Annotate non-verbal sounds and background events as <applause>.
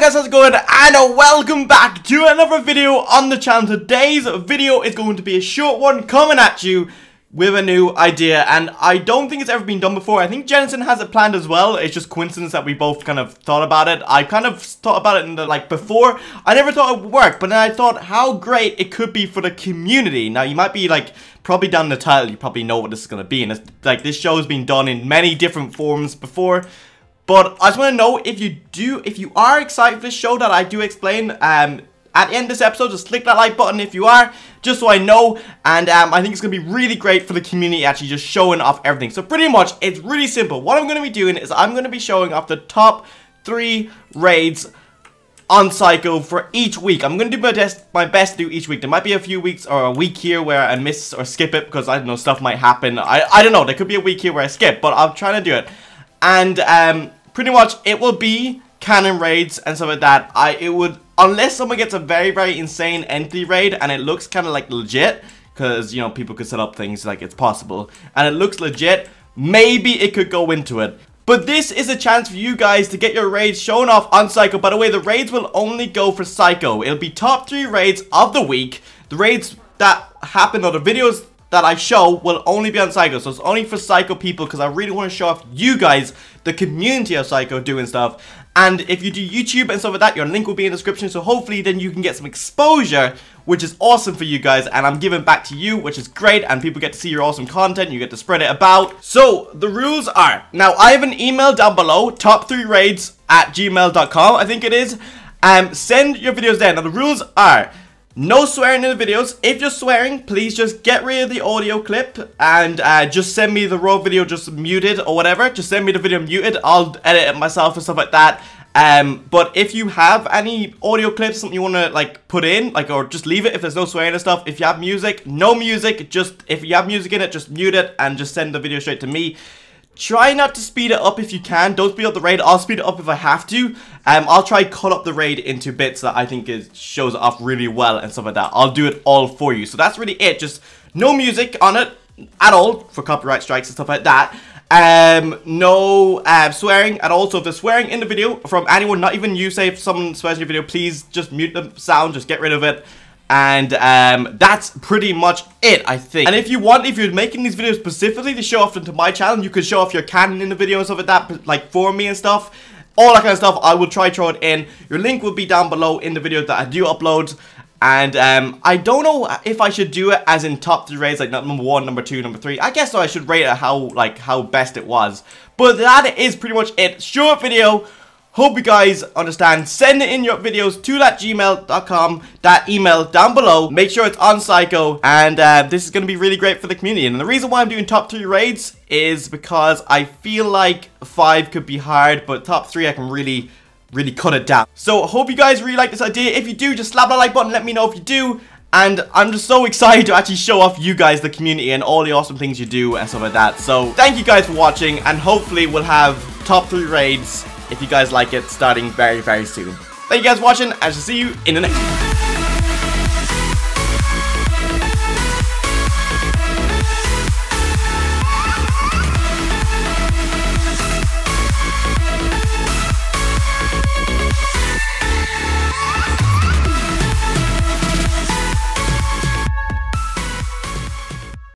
Guys, how's it going? And uh, welcome back to another video on the channel. Today's video is going to be a short one coming at you with a new idea and I don't think it's ever been done before. I think Jensen has it planned as well. It's just coincidence that we both kind of thought about it. I kind of thought about it in the like before. I never thought it would work, but then I thought how great it could be for the community. Now you might be like probably down the title, you probably know what this is going to be and it's like this show has been done in many different forms before. But I just want to know if you do, if you are excited for this show that I do explain, um, at the end of this episode, just click that like button if you are, just so I know, and um, I think it's going to be really great for the community actually just showing off everything. So pretty much, it's really simple. What I'm going to be doing is I'm going to be showing off the top three raids on SaiCo for each week. I'm going to do my best, my best to do each week. There might be a few weeks or a week here where I miss or skip it because I don't know, stuff might happen. I, I don't know, there could be a week here where I skip, but I'm trying to do it. And um, pretty much it will be cannon raids and stuff like that. I It would unless someone gets a very, very insane entry raid and it looks kind of like legit, because, you know, people could set up things like it's possible, and it looks legit, maybe it could go into it. But this is a chance for you guys to get your raids shown off on SaiCo. By the way, the raids will only go for SaiCo. It'll be top 3 raids of the week. The raids that happen or the videos that I show will only be on SaiCo. So it's only for SaiCo people because I really want to show off you guys, the community of SaiCo doing stuff. And if you do YouTube and stuff like that, your link will be in the description. So hopefully then you can get some exposure, which is awesome for you guys. And I'm giving back to you, which is great. And people get to see your awesome content. You get to spread it about. So the rules are, now I have an email down below, top3raids at gmail.com, I think it is. Um, send your videos there. Now the rules are, no swearing in the videos. If you're swearing, please just get rid of the audio clip and uh, just send me the raw video just muted or whatever. Just send me the video muted. I'll edit it myself and stuff like that. Um, but if you have any audio clips, something you want to like put in, like or just leave it if there's no swearing and stuff. If you have music, no music. Just if you have music in it, just mute it and just send the video straight to me. Try not to speed it up if you can. Don't speed up the raid. I'll speed it up if I have to. Um, I'll try cut up the raid into bits that I think is, shows off really well and stuff like that. I'll do it all for you. So that's really it. Just no music on it at all for copyright strikes and stuff like that. Um, no uh, swearing at all. So if there's swearing in the video from anyone, not even you, say if someone swears in your video, please just mute the sound. Just get rid of it. And um, that's pretty much it, I think. And if you want, if you're making these videos specifically to show off into my channel, you could show off your cannon in the video and stuff like that, like for me and stuff. All that kind of stuff, I will try to throw it in. Your link will be down below in the video that I do upload. And um, I don't know if I should do it as in top three raids, like number one, number two, number three. I guess so I should rate it how like how best it was. But that is pretty much it. Short video. Hope you guys understand. Send in your videos to that gmail.com, that email down below. Make sure it's on SaiCo. And uh, this is going to be really great for the community. And the reason why I'm doing top three raids is because I feel like five could be hard, but top three I can really really cut it down. So hope you guys really like this idea. If you do, just slap that like button. Let me know if you do. And I'm just so <laughs> excited to actually show off you guys, the community, and all the awesome things you do and stuff like that. So thank you guys for watching, and hopefully we'll have top three raids if you guys like it, starting very, very soon. Thank you guys for watching, I shall see you in the next.